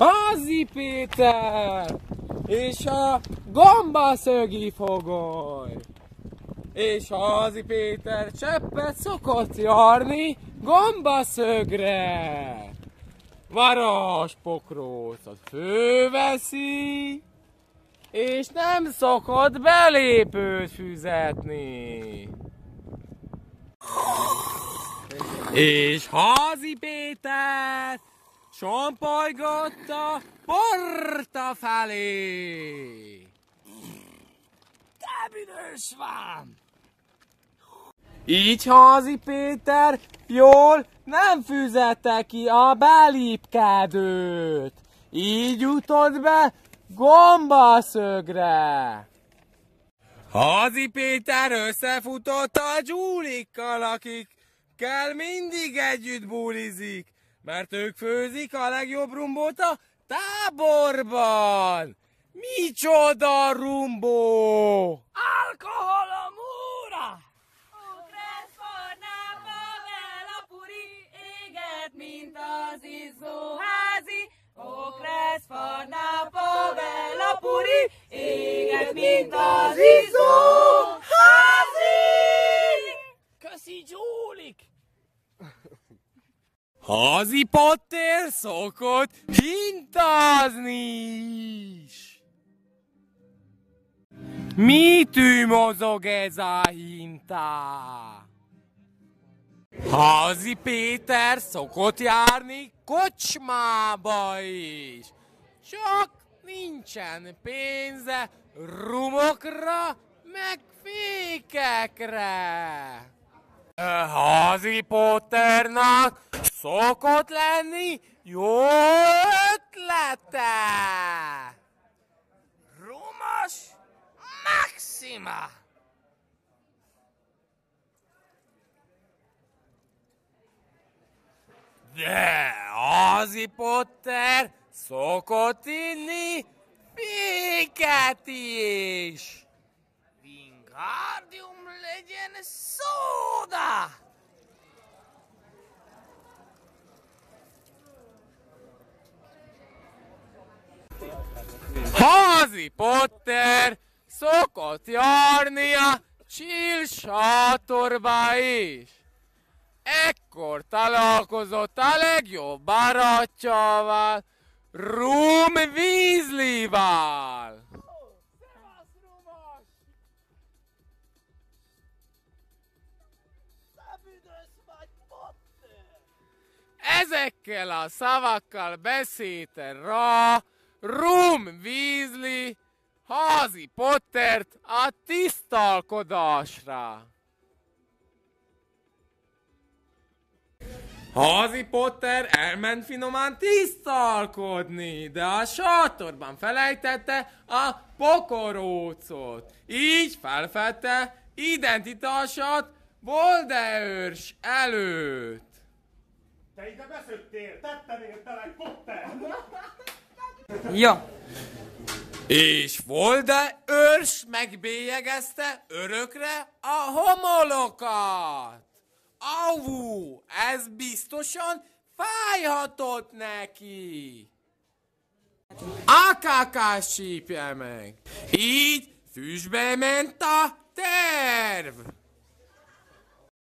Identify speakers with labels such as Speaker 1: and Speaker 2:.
Speaker 1: Hazi Péter és a gombaszögi fogoly. És Hazi Péter cseppet szokott járni gombaszögre. Varas pokrócot főveszi, és nem szokott belépőt füzetni. És Hazi Péter sompolygott a porta felé. Te büdös van! Így Hazi Péter jól nem fűzette ki a belépkedőt. Így jutott be gombaszögre. Hazi Péter összefutott a dzsúlikkal, akikkel mindig együtt bulizik, mert ők főzik a legjobb rumbót a táborban. Micsoda rumbó!
Speaker 2: Alkoholom úra! Ugresz fornába vel a puri, éget, mint az izzóházi. Okresz farnába vel a puri, éget, mint az izzóházi.
Speaker 1: Hazi Potter szokott hintázni is. Mitű mozog ez a hinta? Hazi Péter szokott járni kocsmába is. Csak nincsen pénze rumokra, meg fékekre. Hazi Potternak szokott lenni jó ötlete. Rumos Maxima. De Hazi Potter szokott inni féket is. Wingardium legyen szóda! Hazi Potter szokott járni a Chill sátorba is. Ekkor találkozott a legjobb barátjával, Room Weasley-val. Ezekkel a szavakkal beszélte rá Room Weasley Hazi Pottert a tisztalkodásra. Hazi Potter elment finoman tisztalkodni, de a sátorban felejtette a pokorócot. Így felfedte identitását Voldemort előtt.
Speaker 3: Te ide beszöttél, tettem értelek, Potter!
Speaker 4: Ja,
Speaker 1: És Voldemort megbélyegezte örökre a homolokat. Avu, ez biztosan fájhatott neki. AKK sípje meg. Így füstbe ment a terv.